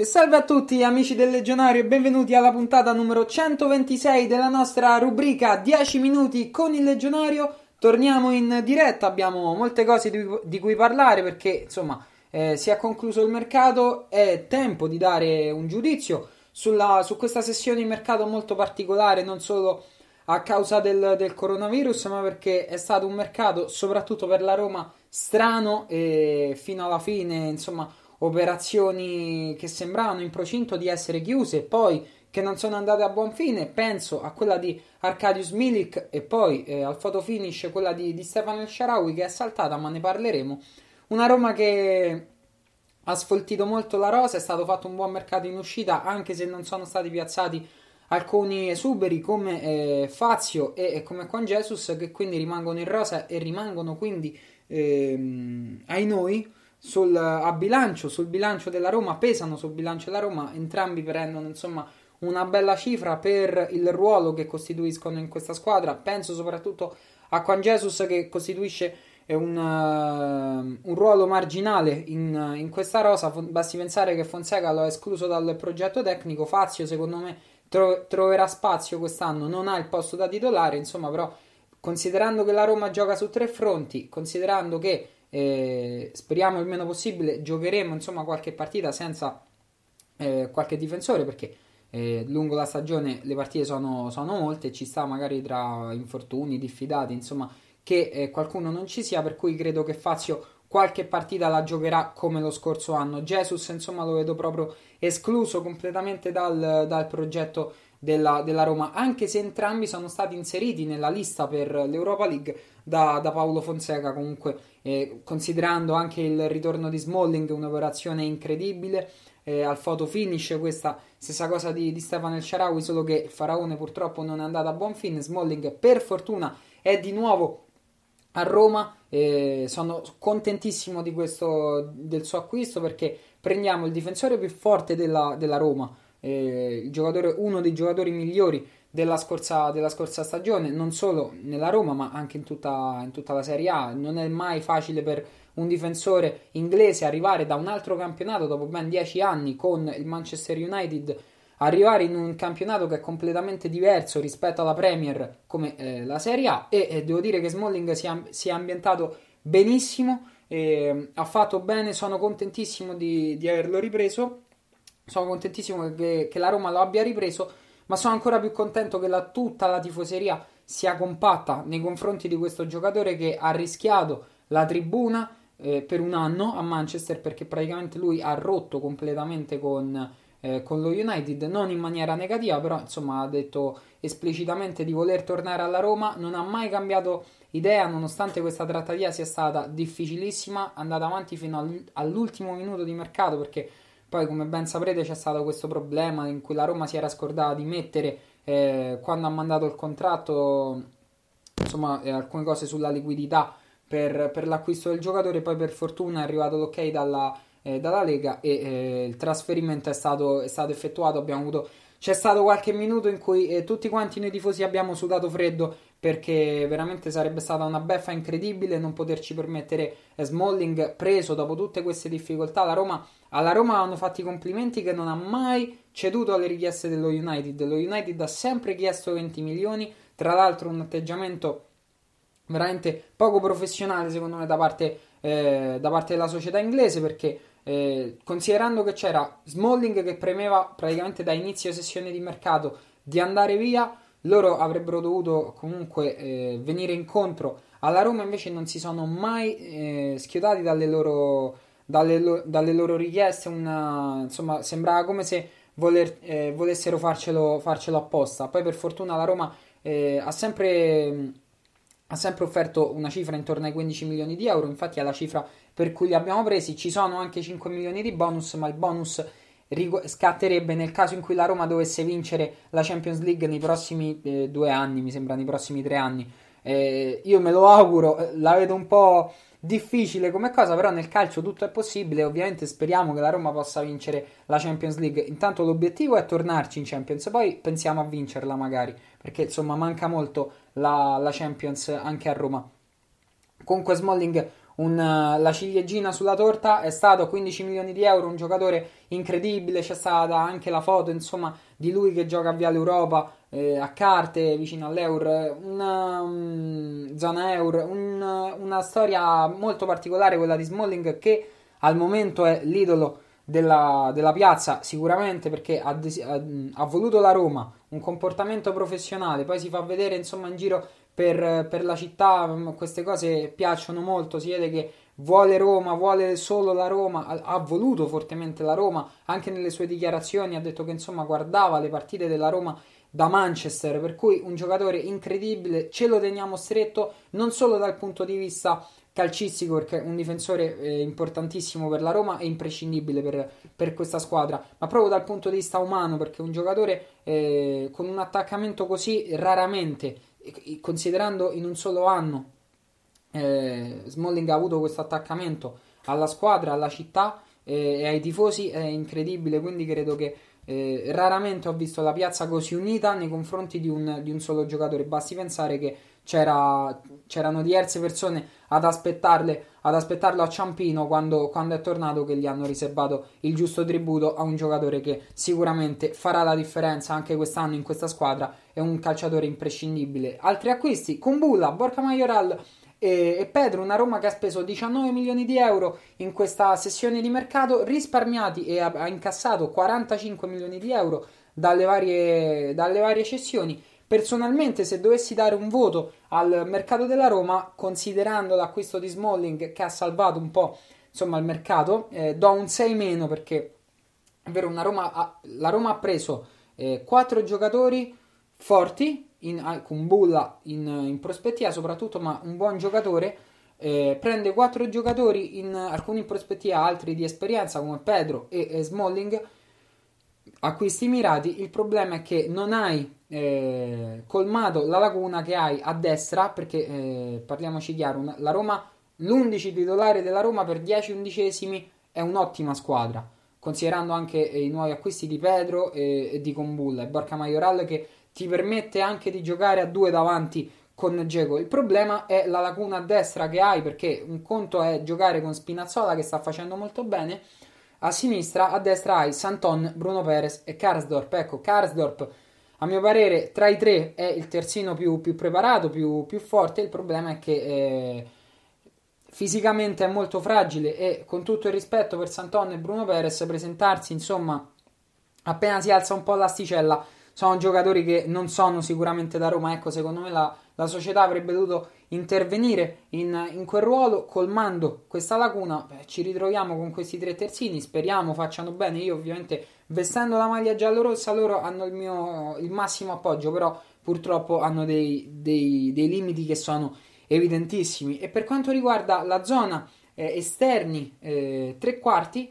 E salve a tutti amici del Legionario e benvenuti alla puntata numero 126 della nostra rubrica 10 minuti con il Legionario. Torniamo in diretta, abbiamo molte cose di, di cui parlare perché insomma eh, si è concluso il mercato, è tempo di dare un giudizio sulla, su questa sessione di mercato molto particolare, non solo a causa del, del coronavirus, ma perché è stato un mercato soprattutto per la Roma strano e fino alla fine insomma operazioni che sembravano in procinto di essere chiuse, poi che non sono andate a buon fine. Penso a quella di Arcadius Milik e poi eh, al photo finish quella di, di Stefano El Sharawi che è saltata, ma ne parleremo. Una Roma che ha sfoltito molto la rosa, è stato fatto un buon mercato in uscita, anche se non sono stati piazzati alcuni esuberi come eh, Fazio e, e come Juan Jesus, che quindi rimangono in rosa e rimangono quindi ehm, ai noi sul, a bilancio, sul bilancio della Roma, pesano sul bilancio della Roma, entrambi prendono insomma una bella cifra per il ruolo che costituiscono in questa squadra. Penso soprattutto a Juan Jesus che costituisce un, uh, un ruolo marginale in, in, questa rosa. Basti pensare che Fonseca lo ha escluso dal progetto tecnico. Fazio, secondo me, tro- troverà spazio quest'anno. Non ha il posto da titolare, insomma, però considerando che la Roma gioca su tre fronti, considerando che eh, speriamo il meno possibile giocheremo insomma qualche partita senza eh, qualche difensore perché eh, lungo la stagione le partite sono, sono, molte ci sta magari tra infortuni diffidati insomma che eh, qualcuno non ci sia per cui credo che Fazio qualche partita la giocherà come lo scorso anno. Jesus insomma lo vedo proprio escluso completamente dal, dal progetto della, della, Roma, anche se entrambi sono stati inseriti nella lista per l'Europa League da, da Paolo Fonseca. Comunque, eh, considerando anche il ritorno di Smalling, un'operazione incredibile. Eh, al photo finish, questa stessa cosa di, di Stefano El Sharawi, solo che il Faraone purtroppo non è andato a buon fine. Smalling, per fortuna, è di nuovo a Roma. Eh, sono contentissimo di questo, del suo acquisto perché prendiamo il difensore più forte della, della Roma eh, uno dei giocatori migliori della scorsa, della scorsa, stagione, non solo nella Roma ma anche in tutta, in tutta la Serie A. Non è mai facile per un difensore inglese arrivare da un altro campionato dopo ben dieci anni con il Manchester United arrivare in un campionato che è completamente diverso rispetto alla Premier come eh, la Serie A e eh, devo dire che Smalling si è, si è ambientato benissimo eh, ha fatto bene sono contentissimo di, di averlo ripreso sono contentissimo che, che, la Roma lo abbia ripreso, ma sono ancora più contento che la, tutta la tifoseria sia compatta nei confronti di questo giocatore che ha rischiato la tribuna eh, per un anno a Manchester perché praticamente lui ha rotto completamente con, eh, con lo United, non in maniera negativa, però insomma ha detto esplicitamente di voler tornare alla Roma, non ha mai cambiato idea nonostante questa trattativa sia stata difficilissima, andata avanti fino all'ultimo minuto di mercato perché poi, come ben saprete, c'è stato questo problema in cui la Roma si era scordata di mettere eh, quando ha mandato il contratto, insomma, eh, alcune cose sulla liquidità per, per, l'acquisto del giocatore. Poi, per fortuna, è arrivato l'ok dalla, eh, dalla Lega e eh, il trasferimento è stato, è stato effettuato. Abbiamo avuto c'è stato qualche minuto in cui eh, tutti quanti noi tifosi abbiamo sudato freddo perché veramente sarebbe stata una beffa incredibile non poterci permettere Smalling preso dopo tutte queste difficoltà. La Roma, alla Roma hanno fatto i complimenti che non ha mai ceduto alle richieste dello United. Lo United ha sempre chiesto 20 milioni, tra l'altro un atteggiamento veramente poco professionale secondo me da parte, eh, da parte della società inglese perché eh, considerando che c'era Smalling che premeva praticamente da inizio sessione di mercato di andare via, loro avrebbero dovuto comunque eh, venire incontro alla Roma, invece non si sono mai eh, schiodati dalle loro, dalle, lo, dalle loro richieste. Una, insomma, sembrava come se voler, eh, volessero farcelo, farcelo, apposta. Poi, per fortuna, la Roma eh, ha sempre ha sempre offerto una cifra intorno ai 15 milioni di euro, infatti è la cifra per cui li abbiamo presi, ci sono anche 5 milioni di bonus, ma il bonus scatterebbe nel caso in cui la Roma dovesse vincere la Champions League nei prossimi eh, due anni, mi sembra nei prossimi tre anni. Eh, io me lo auguro, eh, la vedo un po' difficile come cosa, però nel calcio tutto è possibile. Ovviamente speriamo che la Roma possa vincere la Champions League. Intanto l'obiettivo è tornarci in Champions, poi pensiamo a vincerla magari, perché insomma manca molto la, la Champions anche a Roma. Comunque Smalling un, la ciliegina sulla torta è stato 15 milioni di euro, un giocatore incredibile, c'è stata anche la foto insomma di lui che gioca via l'Europa eh, a carte vicino all'Eur, una um, zona Eur, un, una storia molto particolare quella di Smalling che al momento è l'idolo della, della piazza, sicuramente perché ha, ha, ha, voluto la Roma, un comportamento professionale, poi si fa vedere insomma in giro per, per la città, mm, queste cose piacciono molto, si vede che vuole Roma, vuole solo la Roma, ha, ha, voluto fortemente la Roma, anche nelle sue dichiarazioni ha detto che insomma guardava le partite della Roma da Manchester, per cui un giocatore incredibile, ce lo teniamo stretto non solo dal punto di vista calcistico perché un difensore eh, importantissimo per la Roma e imprescindibile per, per, questa squadra, ma proprio dal punto di vista umano perché un giocatore eh, con un attaccamento così raramente, considerando in un solo anno, eh, Smalling ha avuto questo attaccamento alla squadra, alla città eh, e ai tifosi è incredibile, quindi credo che eh, raramente ho visto la piazza così unita nei confronti di un, di un solo giocatore. Basti pensare che c'era, c'erano diverse persone ad, ad aspettarlo a Ciampino quando, quando, è tornato che gli hanno riservato il giusto tributo a un giocatore che sicuramente farà la differenza anche quest'anno in questa squadra. È un calciatore imprescindibile. Altri acquisti: Kumbulla, Borca Majoral e, e Pedro, una Roma che ha speso 19 milioni di euro in questa sessione di mercato, risparmiati e ha, ha incassato 45 milioni di euro dalle varie, dalle varie cessioni. Personalmente, se dovessi dare un voto al mercato della Roma, considerando l'acquisto di Smalling che ha salvato un po' insomma, il mercato, eh, do un 6 meno perché è vero, Roma ha, la Roma ha preso eh, 4 giocatori forti in, con Bulla in, in, prospettiva soprattutto, ma un buon giocatore. Eh, prende quattro giocatori, in, alcuni in prospettiva, altri di esperienza come Pedro e, e Smalling, acquisti mirati. Il problema è che non hai eh, colmato la lacuna che hai a destra, perché eh, parliamoci chiaro, una, la Roma, l'11 titolare della Roma per 10 undicesimi è un'ottima squadra, considerando anche i nuovi acquisti di Pedro e, e di Combulla e Borca Majoral che ti permette anche di giocare a due davanti con Geco. Il problema è la lacuna a destra che hai perché un conto è giocare con Spinazzola che sta facendo molto bene. A sinistra, a destra hai Santon, Bruno Perez e Karsdorp. Ecco, Karsdorp a mio parere tra i tre è il terzino più, più preparato, più, più, forte. Il problema è che eh, fisicamente è molto fragile e con tutto il rispetto per Santon e Bruno Perez presentarsi insomma appena si alza un po' l'asticella sono giocatori che non sono sicuramente da Roma. Ecco, secondo me la, la società avrebbe dovuto intervenire in, in, quel ruolo, colmando questa lacuna. Beh, ci ritroviamo con questi tre terzini. Speriamo facciano bene. Io, ovviamente, vestendo la maglia giallo-rossa, loro hanno il mio il massimo appoggio, però purtroppo hanno dei, dei, dei limiti che sono evidentissimi. E per quanto riguarda la zona eh, esterni, eh, tre quarti.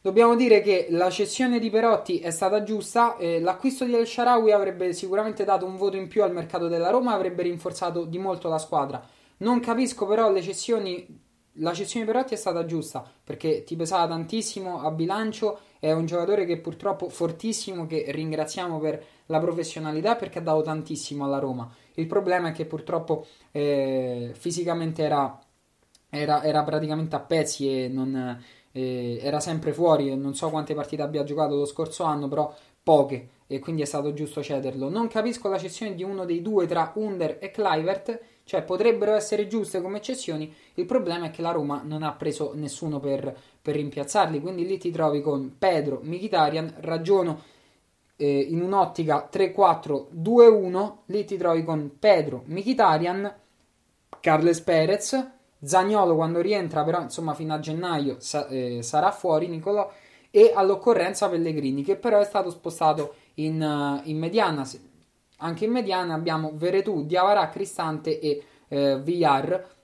Dobbiamo dire che la cessione di Perotti è stata giusta, eh, l'acquisto di El Sharawi avrebbe sicuramente dato un voto in più al mercato della Roma, avrebbe rinforzato di molto la squadra. Non capisco però le cessioni, la cessione di Perotti è stata giusta perché ti pesava tantissimo a bilancio, è un giocatore che purtroppo fortissimo, che ringraziamo per la professionalità perché ha dato tantissimo alla Roma. Il problema è che purtroppo eh, fisicamente era, era, era praticamente a pezzi e non eh, era sempre fuori, non so quante partite abbia giocato lo scorso anno, però poche e quindi è stato giusto cederlo. Non capisco la cessione di uno dei due tra Under e Clivert, cioè potrebbero essere giuste come cessioni, il problema è che la Roma non ha preso nessuno per, per rimpiazzarli, quindi lì ti trovi con Pedro, Mkhitaryan, ragiono eh, in un'ottica 3-4-2-1, lì ti trovi con Pedro, Mkhitaryan, Carles Perez, Zagnolo quando rientra, però insomma fino a gennaio sa- eh, sarà fuori Nicolò e all'occorrenza Pellegrini che però è stato spostato in, uh, in mediana. Anche in mediana abbiamo Veretù, Diavara, Cristante e eh, Villar.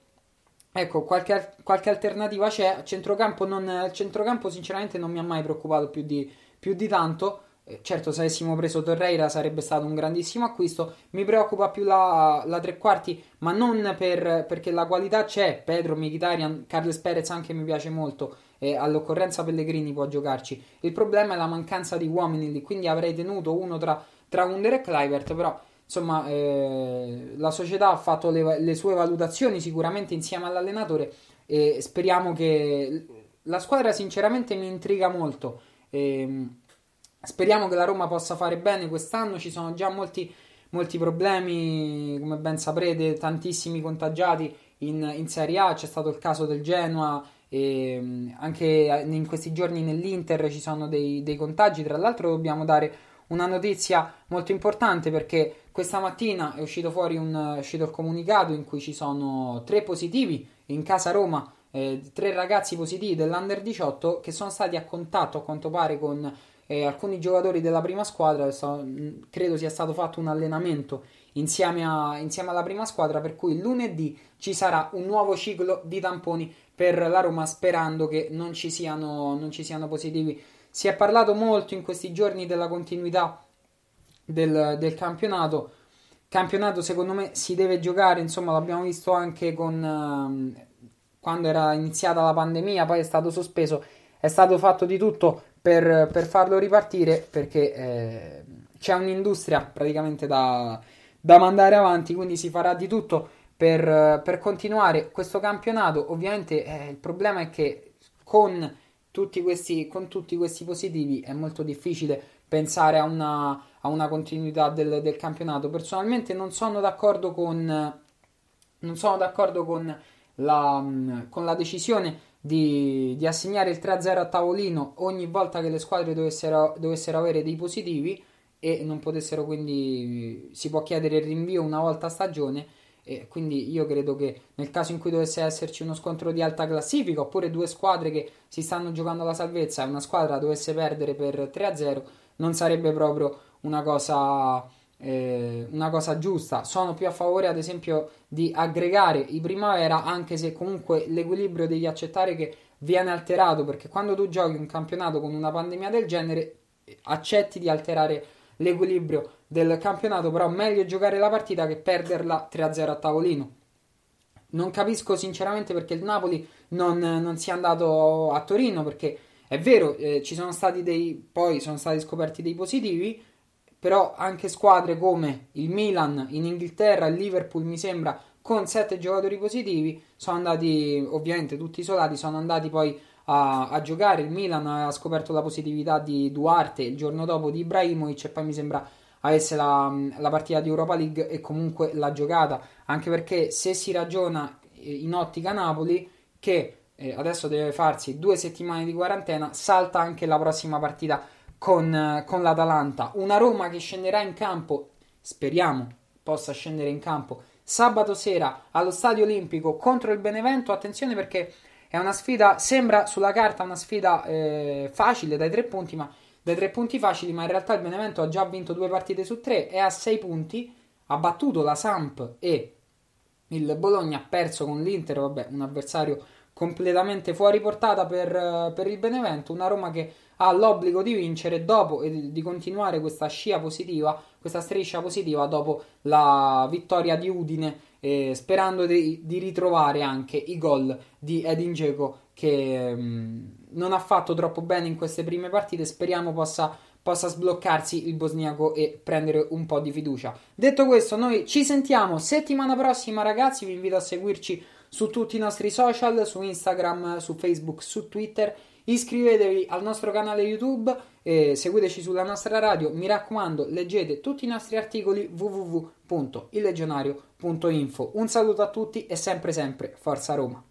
Ecco, qualche, qualche, alternativa c'è. Centrocampo, non, centrocampo sinceramente non mi ha mai preoccupato più di, più di tanto. Eh, certo, se avessimo preso Torreira sarebbe stato un grandissimo acquisto. Mi preoccupa più la, la tre quarti, ma non per, perché la qualità c'è. Pedro, Mkhitaryan, Carles Perez anche mi piace molto. E all'occorrenza Pellegrini può giocarci. Il problema è la mancanza di uomini lì. Quindi avrei tenuto uno tra, tra Under e Clivert. Però insomma, eh, la società ha fatto le, le sue valutazioni sicuramente insieme all'allenatore e speriamo che la squadra sinceramente mi intriga molto. E, ehm, speriamo che la Roma possa fare bene quest'anno. Ci sono già molti, molti problemi, come ben saprete, tantissimi contagiati in, in Serie A. C'è stato il caso del Genoa. E ehm, anche in questi giorni nell'Inter ci sono dei, dei contagi. Tra l'altro, dobbiamo dare una notizia molto importante perché questa mattina è uscito fuori un, uscito il comunicato in cui ci sono tre positivi in casa Roma eh, tre ragazzi positivi dell'Under 18 che sono stati a contatto a quanto pare con eh, alcuni giocatori della prima squadra. Credo sia stato fatto un allenamento insieme, a, insieme alla prima squadra, per cui lunedì ci sarà un nuovo ciclo di tamponi per la Roma, sperando che non ci siano, non ci siano positivi. Si è parlato molto in questi giorni della continuità del, del campionato campionato secondo me si deve giocare, insomma l'abbiamo visto anche con, uh, quando era iniziata la pandemia, poi è stato sospeso, è stato fatto di tutto per, per farlo ripartire perché eh, c'è un'industria praticamente da, da, mandare avanti, quindi si farà di tutto per, per continuare questo campionato. Ovviamente eh, il problema è che con tutti, questi, con tutti questi positivi è molto difficile pensare a una, a una continuità del, del campionato. Personalmente non sono d'accordo con... Non sono d'accordo con la, con la decisione di, di, assegnare il 3-0 a tavolino ogni volta che le squadre dovessero, dovessero avere dei positivi e non potessero quindi si può chiedere il rinvio una volta a stagione e quindi io credo che nel caso in cui dovesse esserci uno scontro di alta classifica oppure due squadre che si stanno giocando la salvezza e una squadra dovesse perdere per 3-0 non sarebbe proprio una cosa eh, una cosa giusta. Sono più a favore, ad esempio, di aggregare i primavera, anche se comunque l'equilibrio devi accettare che viene alterato, perché quando tu giochi un campionato con una pandemia del genere, accetti di alterare l'equilibrio del campionato, però meglio giocare la partita che perderla 3-0 a tavolino. Non capisco sinceramente perché il Napoli non, non sia andato a Torino, perché è vero, eh, ci sono stati dei, poi sono stati scoperti dei positivi, però anche squadre come il Milan in Inghilterra, il Liverpool mi sembra con sette giocatori positivi sono andati ovviamente tutti isolati sono andati poi a, a, giocare. Il Milan ha scoperto la positività di Duarte il giorno dopo di Ibrahimovic e poi mi sembra avesse la, la partita di Europa League e comunque l'ha giocata. Anche perché se si ragiona in ottica Napoli che eh, adesso deve farsi due settimane di quarantena salta anche la prossima partita con, con l'Atalanta. Una Roma che scenderà in campo, speriamo possa scendere in campo, sabato sera allo Stadio Olimpico contro il Benevento. Attenzione perché è una sfida, sembra sulla carta una sfida eh, facile dai tre punti, ma dai tre punti facili, ma in realtà il Benevento ha già vinto due partite su tre, è a sei punti, ha battuto la Samp e il Bologna ha perso con l'Inter, vabbè, un avversario completamente fuori portata per, per il Benevento, una Roma che ha l'obbligo di vincere dopo e di continuare questa scia positiva, questa striscia positiva dopo la vittoria di Udine, eh, sperando di, di, ritrovare anche i gol di Edin Dzeko che mh, mm, non ha fatto troppo bene in queste prime partite, speriamo possa, possa sbloccarsi il bosniaco e prendere un po' di fiducia. Detto questo, noi ci sentiamo settimana prossima ragazzi, vi invito a seguirci su tutti i nostri social, su Instagram, su Facebook, su Twitter Iscrivetevi al nostro canale YouTube e seguiteci sulla nostra radio. Mi raccomando, leggete tutti i nostri articoli www.illegionario.info. Un saluto a tutti e sempre sempre Forza Roma.